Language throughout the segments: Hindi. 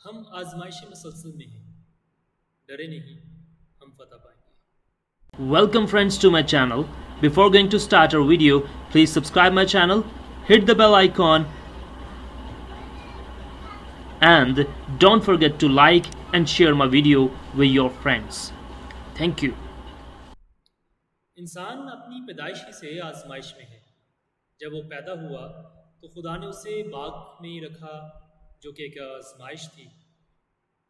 हम आजमाइश मुसलसल में हैं डरे नहीं हम फतह पाएँगे Welcome friends to my channel. Before going to start our video, please subscribe my channel, hit the bell icon and don't forget to like and share my video with your friends. Thank you. इंसान अपनी पैदाइशी से आजमाइश में है जब वो पैदा हुआ तो खुदा ने उसे बाग में ही रखा, जो कि एक आजमाइश थी।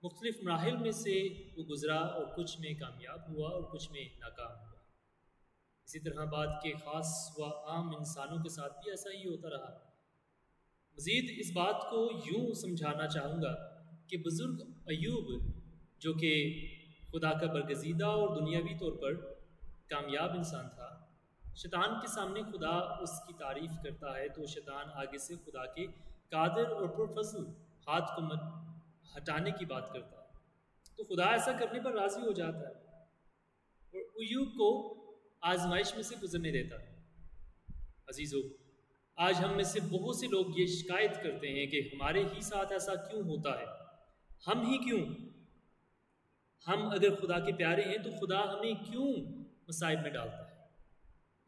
मुख्तलिफ़ मराहल में से वो गुज़रा और कुछ में कामयाब हुआ और कुछ में नाकाम हुआ। इसी तरह बात के ख़ास व आम इंसानों के साथ भी ऐसा ही होता रहा। मज़ीद इस बात को यूँ समझाना चाहूँगा कि बुज़ुर्ग अयूब, जो कि खुदा का बरगजीदा और दुनियावी तौर पर कामयाब इंसान था शैतान के सामने खुदा उसकी तारीफ़ करता है तो शैतान आगे से खुदा के कादर और पुरफसल हाथ को मत, हटाने की बात करता। है तो खुदा ऐसा करने पर राज़ी हो जाता है और अयूब को आजमाइश में से गुजरने देता है। अजीज़ो, आज हम में से बहुत से लोग ये शिकायत करते हैं कि हमारे ही साथ ऐसा क्यों होता है? हम ही क्यों? हम अगर खुदा के प्यारे हैं तो खुदा हमें क्यों मसाइब में डालता है?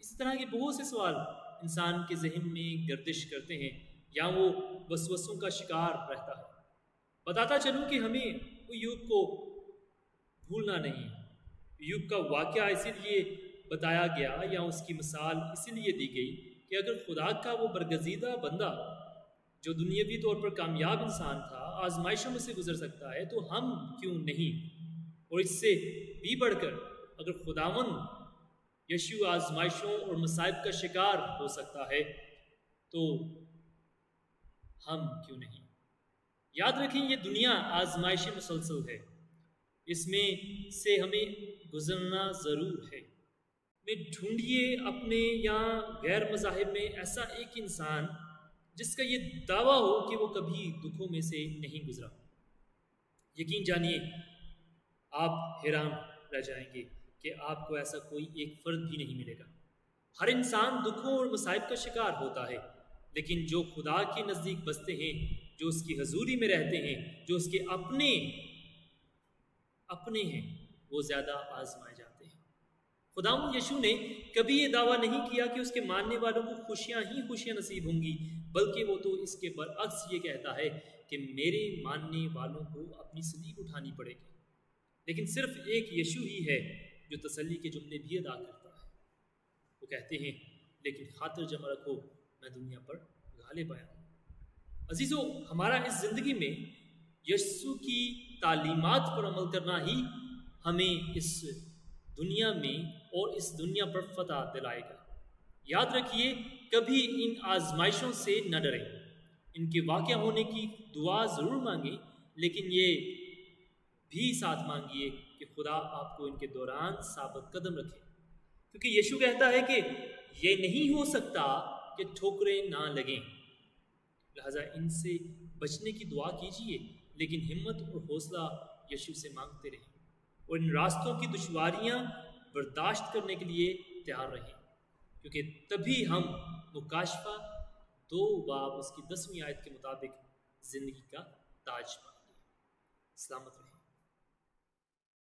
इसी तरह के बहुत से सवाल इंसान के जहन में गर्दिश करते हैं, या वो वसवसों का शिकार रहता है। बताता चलूँ कि हमें युग को भूलना नहीं। युग का वाक़ इसीलिए बताया गया या उसकी मिसाल इसीलिए दी गई कि अगर खुदा का वो बरगजीदा बंदा, जो दुनियावी तौर पर कामयाब इंसान था, आजमाइशों में से गुजर सकता है तो हम क्यों नहीं? और इससे भी बढ़कर अगर खुदावन यशु आजमाइशों और मसाइब का शिकार हो सकता है तो हम क्यों नहीं? याद रखें, ये दुनिया आजमाइश मुसलसल है। इसमें से हमें गुजरना ज़रूर है। में ढूंढिए अपने या गैर मजाहब में ऐसा एक इंसान, जिसका ये दावा हो कि वो कभी दुखों में से नहीं गुजरा। यकीन जानिए, आप हैरान रह जाएँगे। कि आपको ऐसा कोई एक फ़र्द भी नहीं मिलेगा। हर इंसान दुखों और मसाइब का शिकार होता है, लेकिन जो खुदा के नज़दीक बसते हैं, जो उसकी हजूरी में रहते हैं, जो उसके अपने अपने हैं, वो ज़्यादा आजमाए जाते हैं। खुदा यशु ने कभी ये दावा नहीं किया कि उसके मानने वालों को खुशियाँ ही खुशियाँ नसीब होंगी, बल्कि वो तो इसके बरअक्स ये कहता है कि मेरे मानने वालों को अपनी सलीब उठानी पड़ेगी। लेकिन सिर्फ़ एक यशु ही है जो तसल्ली के जुमले भी अदा करता है। वो कहते हैं, लेकिन खातर जमा रखो, मैं दुनिया पर गाले पाया अजीज़ो, हमारा इस ज़िंदगी में यस्सु की तालीमात पर अमल करना ही हमें इस दुनिया में और इस दुनिया पर फतह दिलाएगा। याद रखिए, कभी इन आजमाइशों से न डरें। इनके वाक़ होने की दुआ ज़रूर मांगें, लेकिन ये भी साथ मांगिए कि खुदा आपको इनके दौरान साबित कदम रखे। क्योंकि यीशु कहता है कि ये नहीं हो सकता कि ठोकरें ना लगें। लिहाजा इनसे बचने की दुआ कीजिए, लेकिन हिम्मत और हौसला यीशु से मांगते रहें और इन रास्तों की दुश्वारियाँ बर्दाश्त करने के लिए तैयार रहें। क्योंकि तभी हम मुकाशफा दो बाब उसकी दसवीं आयत के मुताबिक ज़िंदगी का ताज पाएँगे। सलामत रहें।